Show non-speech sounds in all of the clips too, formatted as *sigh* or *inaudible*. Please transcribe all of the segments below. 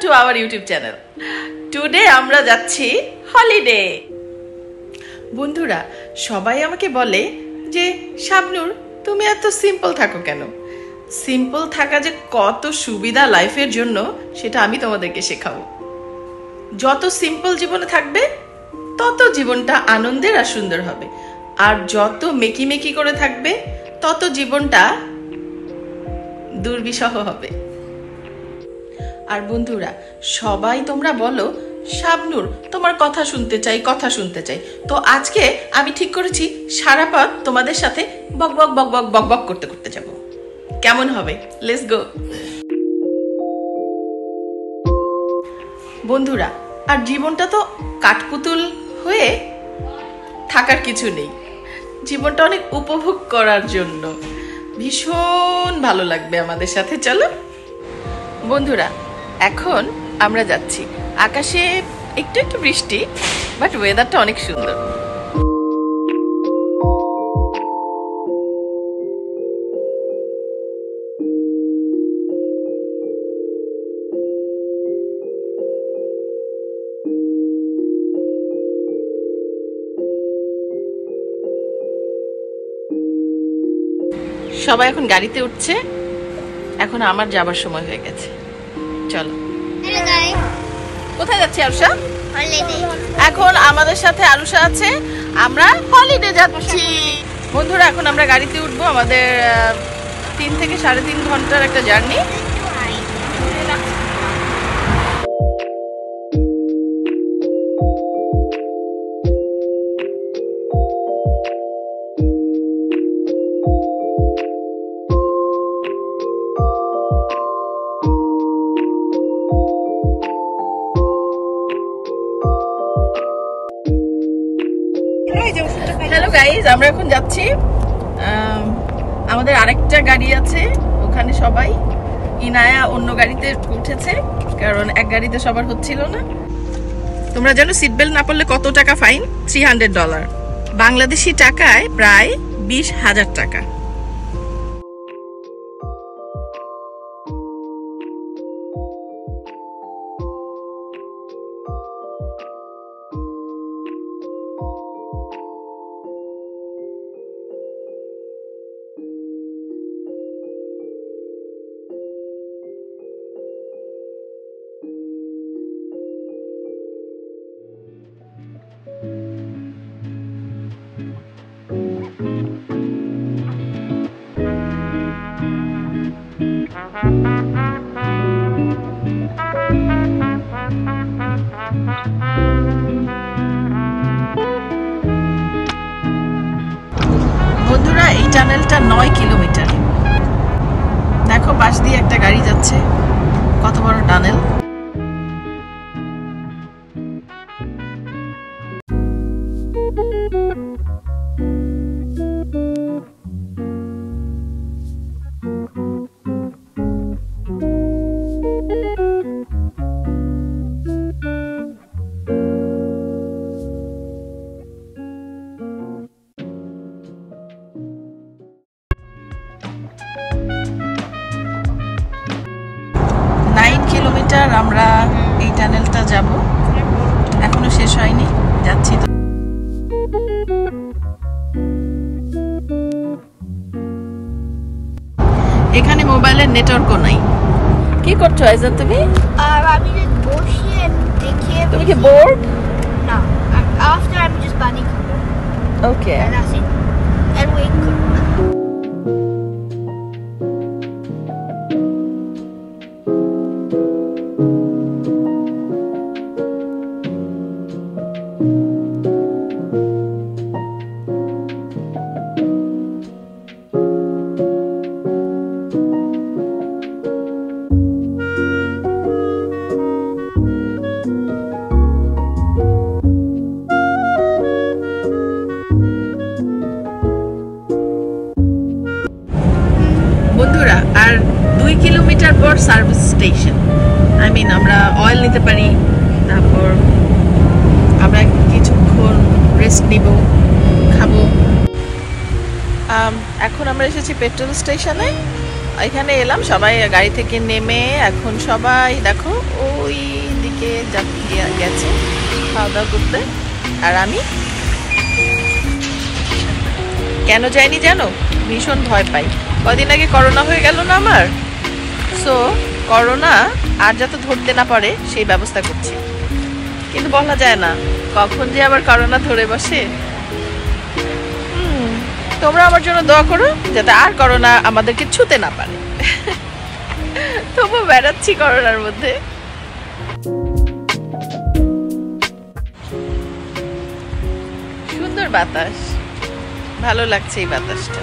To our YouTube channel today আমরা যাচ্ছি holiday বন্ধুরা, সবাই আমাকে বলে যে, শাবনুর, তুমি এত সিম্পল থাকো কেন? সিম্পল থাকা যে কত সুবিধা লাইফের জন্য, সেটা আমি তোমাদেরকে শেখাবো। যত সিম্পল জীবনে থাকবে, তত জীবনটা আনন্দের আর সুন্দর হবে। আর যত মেকি মেকি করে থাকবে, তত জীবনটা দুর্বিষহ হবে। আর বন্ধুরা, সবাই তোমরা বলো, শাবনুর, তোমার কথা শুনতে চাই, কথা শুনতে চাই। তো আজকে আমি ঠিক করেছি, সারা পথ তোমাদের সাথে বক বক বক বক বক বক করতে করতে যাব। কেমন হবে? লেটস গো বন্ধুরা, আর জীবনটা তো কাঠপুতুল হয়ে থাকার কিছু নেই। জীবনটা অনেক উপভোগ করার জন্য। ভীষণ ভালো লাগবে আমাদের সাথে, চলো। বন্ধুরা এখন আমরা যাচ্ছি। আকাশে একটু একটু বৃষ্টি বাট ওয়েদারটা অনেক সুন্দর। সবাই এখন গাড়িতে উঠছে। এখন আমার যাবার সময় হয়ে গেছে। চলো। কোথায় যাচ্ছি আরুষা. এখন আমাদের সাথে আরুষা আছে আমরা হলিডে যাচ্ছি। বন্ধুরা এখন আমরা গাড়িতে উঠবো। আমাদের তিন থেকে সাড়ে তিন ঘণ্টার একটা জার্নি গাড়িতে উঠেছে, কারণ এক গাড়িতে সবার হচ্ছিল না। তোমরা জানো সিট বেল্ট না পড়লে কত টাকা fine three hundred dollar Bangladeshi টাকায় প্রায় বিশ হাজার টাকা। টানেলটা নয় কিলোমিটার। দেখো পাশ দিয়ে একটা গাড়ি যাচ্ছে। কত বড় টানেল? কিলোমিটার আমরা এই টানেলটা যাব। এখনও শেষ হয়নি যাচ্ছি তো। এখানে মোবাইলের নেটওয়ার্কও নাই। কি করছ আইজান তুমি? আর আমি just বসি and তুমি কি বোর্ড না আর after আমি just পানি খাব। ওকে মিন আমরা অয়েল নিতে পারি, তারপর আমরা কিছুক্ষণ রেস্ট নিব, খাব। এখন আমরা এসেছি পেট্রোল স্টেশনে এখানে এলাম, সবাই গাড়ি থেকে নেমে এখন সবাই দেখো, ওই দিকে গেছে খাওয়া দাওয়া করতে। আর আমি? কেন যাইনি জানো? ভীষণ ভয় পাই। কদিন আগে করোনা হয়ে গেল না আমার? সো করোনা আর যাতে ধরতে না পারে, সেই ব্যবস্থা করছি। কিন্তু বলা যায় না, কখন যে আবার করোনা ধরে বসে। তোমরা আমার জন্য দোয়া করো, যাতে আর করোনা আমাদেরকে ছুতে না পারে। তবু বেড়াচ্ছি করোনার মধ্যে। সুন্দর বাতাস। ভালো লাগছে এই বাতাসটা।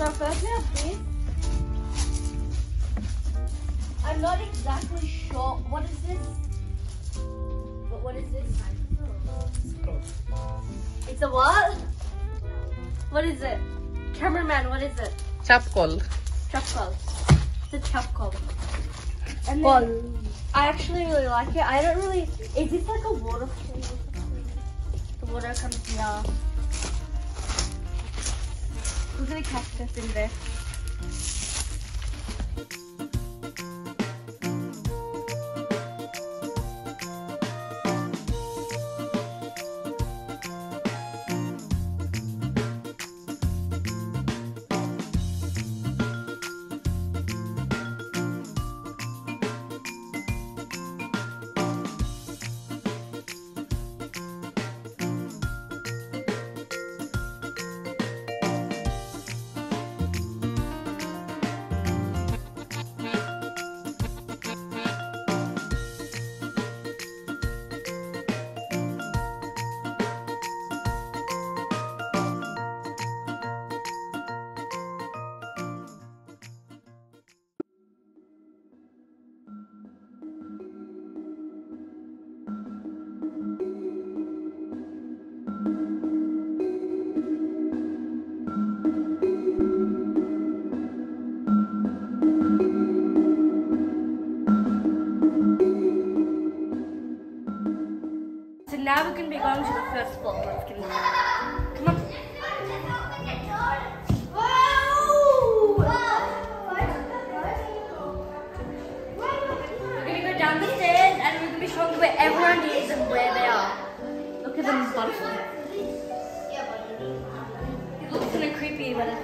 Now firstly a base. I'm not exactly sure. What is this? But what is this? It's a what? What is it? Cameraman, what is it? Chapkol. Chapkol. It's a chapkol. And then, I actually really like it. I don't really. Is this like a water? The water comes here. Look at the cactus in there.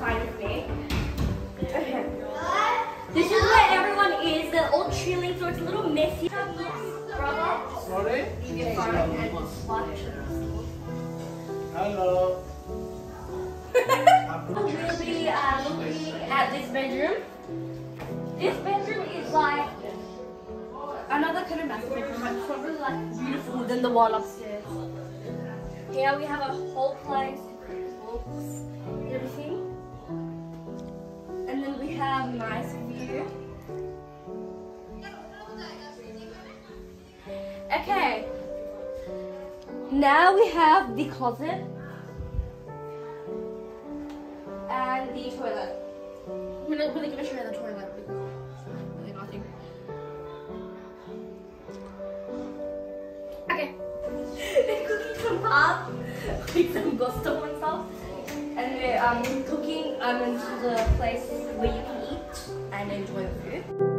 Creepy, but it's fine with me. This is where everyone is. They're all chilling, so it's a little messy. Brother, Sorry? leave your phone and watch. Hello. *laughs* We'll be uh, looking at this bedroom. This bedroom is like another kind of master bedroom, but it's not really like beautiful than the one upstairs. Here we have a whole place, books, And we have nice view. Okay. Now we have the closet and the toilet. I'm not really gonna show you the toilet because it's really nothing. Okay. *laughs* cooking some pap with *laughs* some gusto and we're um, cooking um, into the place where you can eat and enjoy the food.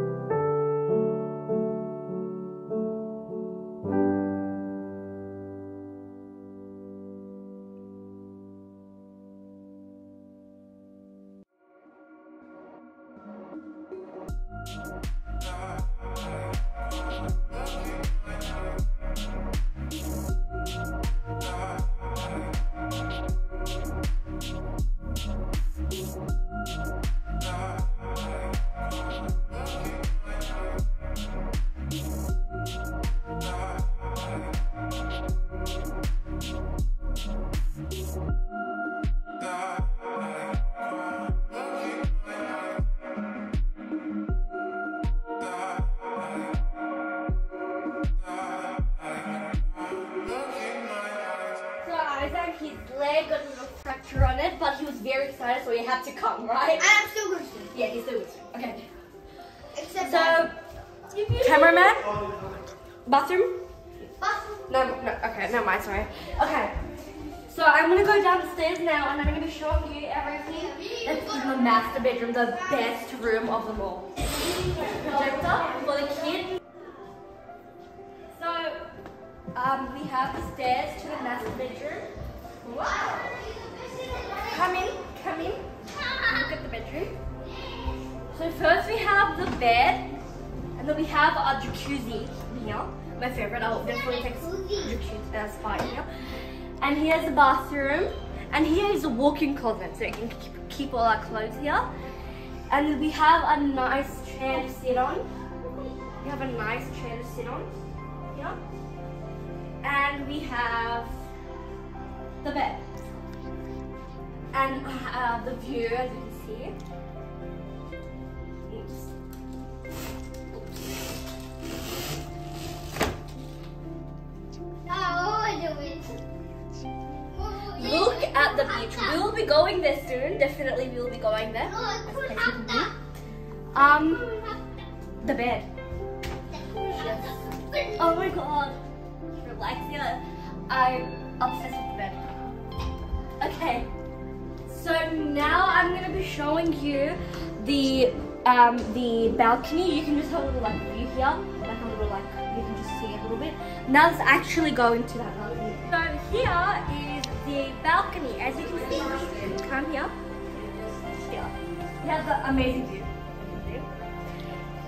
Leg got a little fracture on it, but he was very excited, so he had to come, right? I'm still going to. Yeah, he's still you. Okay. Except So, cameraman, bathroom. bathroom. No, no, okay, no, mind, sorry. Okay, so I'm gonna go downstairs now and I'm gonna be showing you everything that's in the master bedroom, the best room of them all. Projector for the kids. So, um, we have the stairs to the master bedroom. Come in, come in. Look at the bedroom. So first we have the bed, and then we have our jacuzzi here. My favorite. I'll definitely take jacuzzi as fine here. And here's the bathroom, and here is a walk-in closet, so you can keep, keep all our clothes here. And we have a nice chair to sit on. We have a nice chair to sit on here. And we have the bed. And uh, the view, as you can see. Oops. Look at the beach. We will be going there soon. Definitely, we will be going there. As places to do. Um, the bed. Yes. Oh my god. Relax here. I'm obsessed with the bed. Okay. So now I'm gonna be showing you the um the balcony. You can just have a little like view here, like a little like you can just see a little bit. Now let's actually go into that balcony. So here is the balcony. As you can see, come here. Here. We have the amazing view.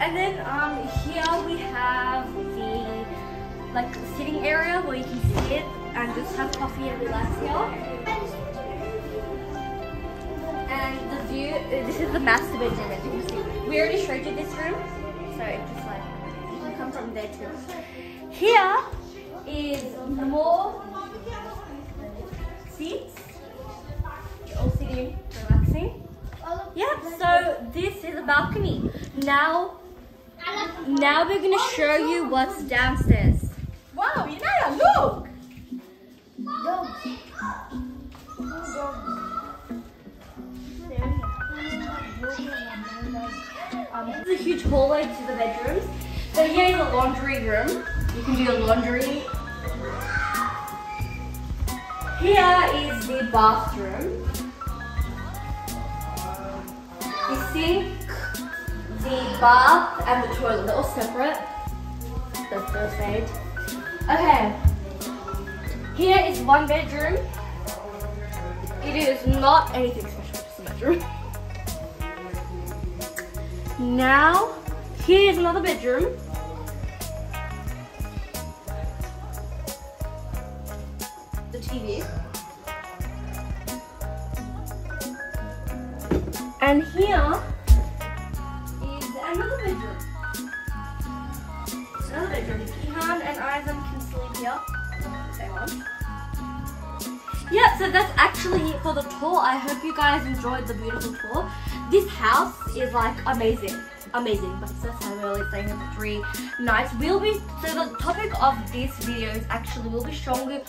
And then um here we have the like sitting area where you can sit and just have coffee and relax here. And the view, uh, this is the master bedroom as you can see. We already showed you this room, so it's just like, you can come from there too. Here is more seats. You're all sitting, relaxing. Yeah, so this is a balcony. Now, now we're gonna show you what's downstairs. Wow, Inaya, look! Um, Um, this is a huge hallway to the bedrooms. So here is a laundry room. You can do your laundry. Here is the bathroom. The sink, the bath, and the toilet. They're all separate. That's first aid. Okay. Here is one bedroom. It is not anything special, just a bedroom. *laughs* Now, here's another bedroom. The TV. And here is another bedroom. Another bedroom. Ihan and can sleep here. They want. Yeah, so that's actually it for the tour. I hope you guys enjoyed the beautiful tour. This house is like amazing. Amazing, but it's just I'm really staying here for three nights. We'll be so the topic of this video is actually we'll be showing you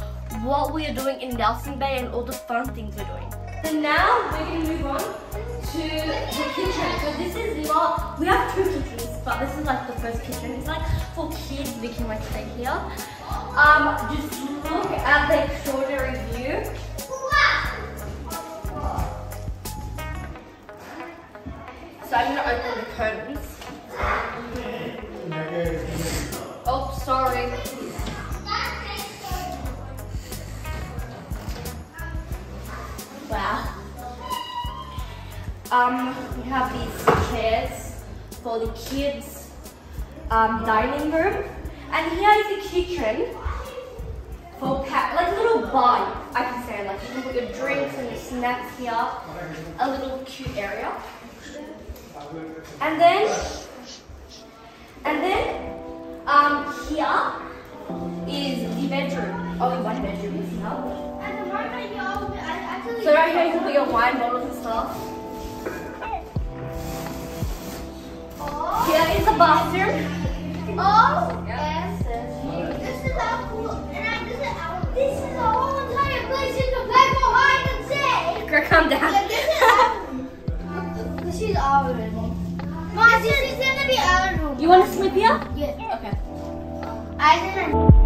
what we are doing in Nelson Bay and all the fun things we're doing. So now we're gonna move on to the kitchen. So this is not we have two kitchens, but this is like the first kitchen. It's like for kids we can like stay here. Um just look at the extraordinary view. So I'm gonna open the curtains. Oh, sorry. Wow. Um, we have these chairs for the kids' um, dining room, and here is the kitchen for pa- like a little bar. I can say like you can put your drinks and your snacks here. A little cute area. And then, and then, um, here is the bedroom. Only one bedroom is here. The one that you all, I actually. So right here you can put your wine bottles and stuff. Here is the bathroom. oh, yes. This is our and this is our. This is whole entire place you can play for hide and seek. Girl, calm down. Yeah, this is our. This is our room. Mom, this is gonna be our room. You want to sleep here? Yeah. Okay. I didn't.